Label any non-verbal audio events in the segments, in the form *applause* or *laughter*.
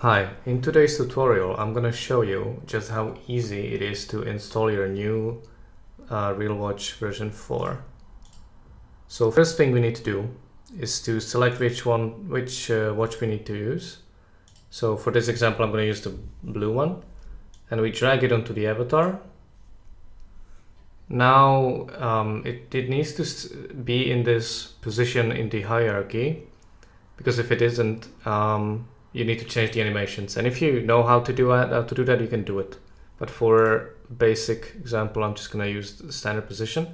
Hi, in today's tutorial I'm gonna show you just how easy it is to install your new uh, RealWatch version 4. So first thing we need to do is to select which one, which uh, watch we need to use. So for this example I'm gonna use the blue one and we drag it onto the avatar. Now um, it, it needs to be in this position in the hierarchy because if it isn't um, you need to change the animations. And if you know how to do that, how to do that, you can do it. But for basic example, I'm just gonna use the standard position.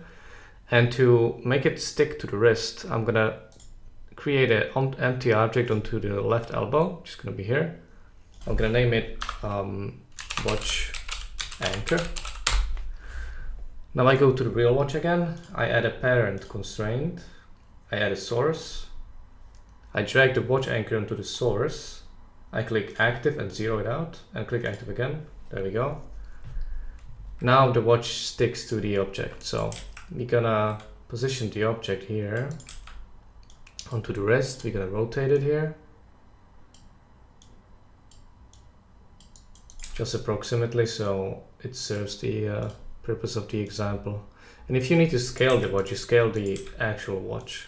And to make it stick to the wrist, I'm gonna create an empty object onto the left elbow, which is gonna be here. I'm gonna name it um, watch anchor. Now I go to the real watch again. I add a parent constraint. I add a source. I drag the watch anchor onto the source I click active and zero it out and click active again. There we go. Now the watch sticks to the object. So we're gonna position the object here onto the wrist. We're gonna rotate it here. Just approximately so it serves the uh, purpose of the example. And if you need to scale the watch, you scale the actual watch.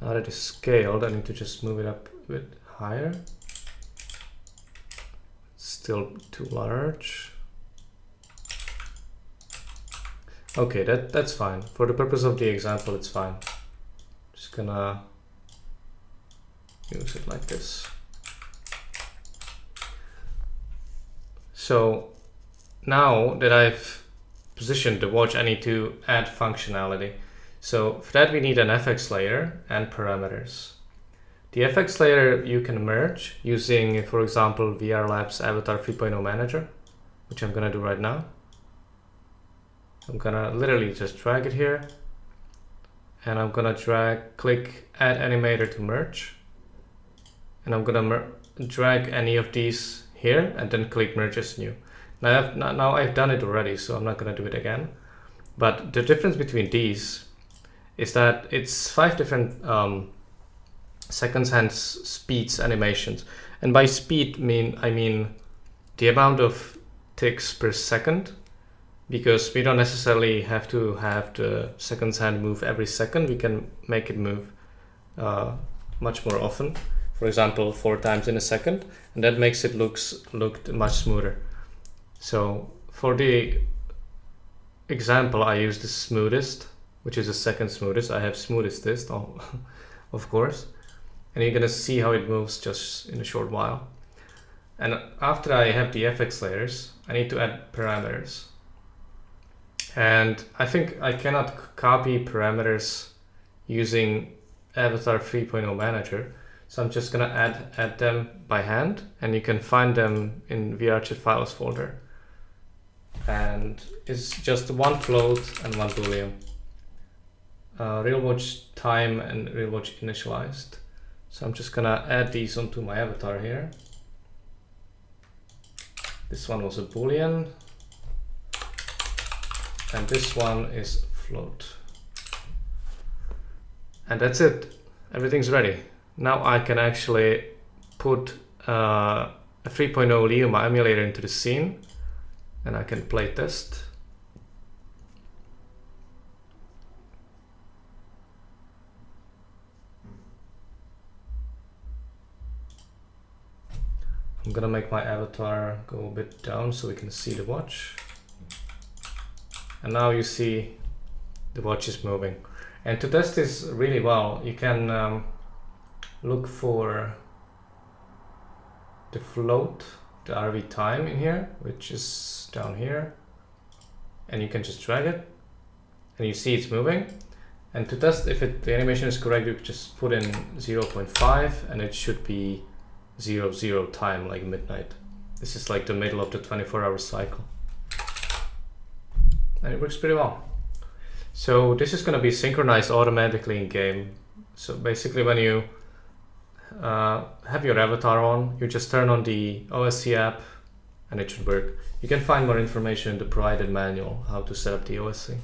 Now that it's scaled, I need to just move it up a bit higher. Still too large. Okay, that, that's fine. For the purpose of the example, it's fine. Just gonna use it like this. So now that I've positioned the watch, I need to add functionality. So for that we need an FX layer and parameters. The FX layer you can merge using, for example, VR Labs Avatar 3.0 Manager, which I'm gonna do right now. I'm gonna literally just drag it here and I'm gonna drag, click add animator to merge. And I'm gonna drag any of these here and then click merge as new. Now I've, now I've done it already, so I'm not gonna do it again. But the difference between these is that it's five different um, seconds and speeds animations. And by speed mean I mean the amount of ticks per second because we don't necessarily have to have the seconds hand move every second. We can make it move uh, much more often. For example, four times in a second, and that makes it looks looked much smoother. So for the example, I use the smoothest which is the second smoothest. I have smoothest this, *laughs* of course. And you're gonna see how it moves just in a short while. And after I have the FX layers, I need to add parameters. And I think I cannot copy parameters using Avatar 3.0 Manager. So I'm just gonna add, add them by hand and you can find them in VRChat files folder. And it's just one float and one boolean uh, real watch time and real watch initialized. So I'm just gonna add these onto my avatar here. This one was a boolean and this one is float. And that's it. Everything's ready. Now I can actually put uh, a 3.0 Lyuma emulator into the scene and I can play test. I'm gonna make my avatar go a bit down so we can see the watch. And now you see the watch is moving. And to test this really well, you can um, look for the float, the RV time in here, which is down here. And you can just drag it and you see it's moving. And to test if it, the animation is correct, you just put in 0.5 and it should be zero zero time like midnight. This is like the middle of the 24 hour cycle. And it works pretty well. So this is going to be synchronized automatically in game. So basically when you uh, have your avatar on, you just turn on the OSC app and it should work. You can find more information in the provided manual how to set up the OSC.